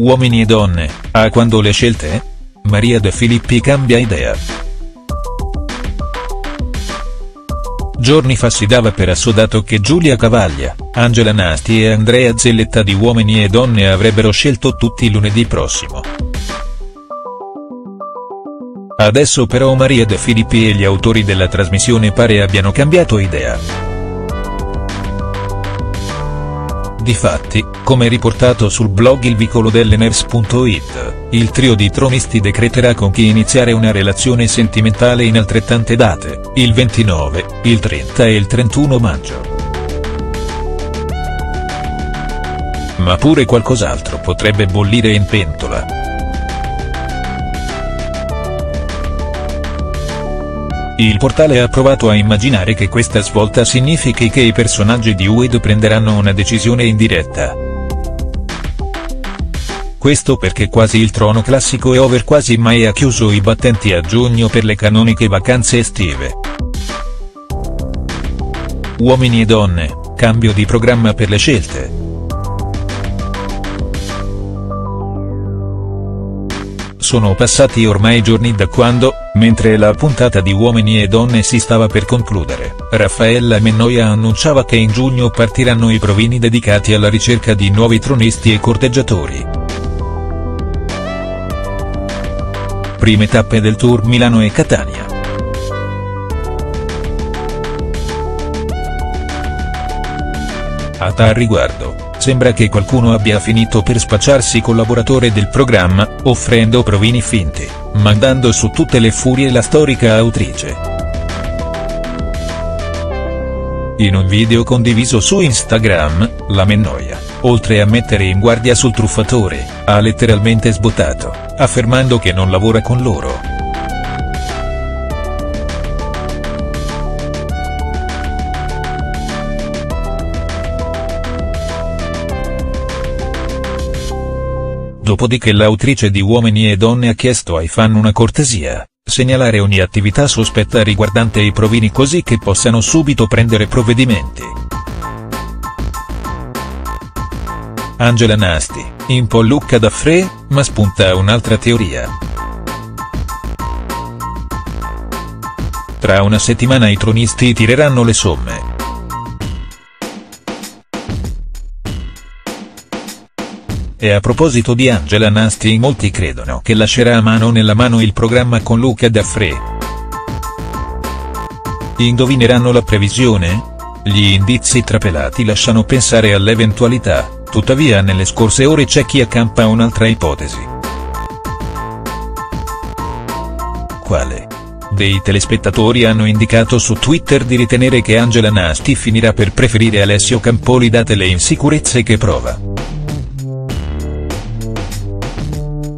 Uomini e donne, a quando le scelte? Maria De Filippi cambia idea. Giorni fa si dava per assodato che Giulia Cavaglia, Angela Nasti e Andrea Zelletta di Uomini e Donne avrebbero scelto tutti lunedì prossimo. Adesso però Maria De Filippi e gli autori della trasmissione pare abbiano cambiato idea. Difatti, come riportato sul blog ilvicolodelleners.it, il trio di tronisti decreterà con chi iniziare una relazione sentimentale in altrettante date, il 29, il 30 e il 31 maggio. Ma pure qualcos'altro potrebbe bollire in pentola. Il portale ha provato a immaginare che questa svolta significhi che i personaggi di Ued prenderanno una decisione in diretta. Questo perché quasi il trono classico è over quasi mai ha chiuso i battenti a giugno per le canoniche vacanze estive. Uomini e donne, cambio di programma per le scelte. Sono passati ormai giorni da quando, mentre la puntata di Uomini e Donne si stava per concludere, Raffaella Mennoia annunciava che in giugno partiranno i provini dedicati alla ricerca di nuovi tronisti e corteggiatori. Prime tappe del tour Milano e Catania. A tal riguardo, Sembra che qualcuno abbia finito per spacciarsi collaboratore del programma, offrendo provini finti, mandando su tutte le furie la storica autrice. In un video condiviso su Instagram, la Mennoia, oltre a mettere in guardia sul truffatore, ha letteralmente sbottato, affermando che non lavora con loro. Dopodiché l'autrice di Uomini e Donne ha chiesto ai fan una cortesia, segnalare ogni attività sospetta riguardante i provini così che possano subito prendere provvedimenti. Angela Nasti, in po' Lucca da Fre, ma spunta un'altra teoria. Tra una settimana i tronisti tireranno le somme. E a proposito di Angela Nasti molti credono che lascerà a mano nella mano il programma con Luca Daffré. Indovineranno la previsione? Gli indizi trapelati lasciano pensare all'eventualità, tuttavia nelle scorse ore c'è chi accampa un'altra ipotesi. Quale? Dei telespettatori hanno indicato su Twitter di ritenere che Angela Nasti finirà per preferire Alessio Campoli date le insicurezze che prova.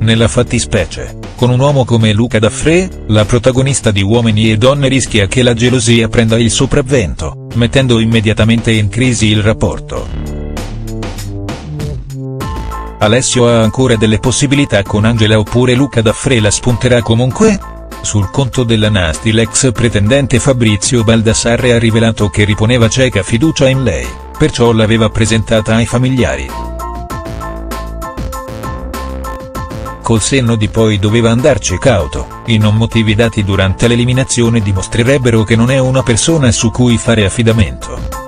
Nella fattispecie, con un uomo come Luca Daffré, la protagonista di Uomini e Donne rischia che la gelosia prenda il sopravvento, mettendo immediatamente in crisi il rapporto. Alessio ha ancora delle possibilità con Angela oppure Luca Daffré la spunterà comunque? Sul conto della Nasti l'ex pretendente Fabrizio Baldassarre ha rivelato che riponeva cieca fiducia in lei, perciò l'aveva presentata ai familiari. Col senno di poi doveva andarci cauto, i non motivi dati durante l'eliminazione dimostrerebbero che non è una persona su cui fare affidamento.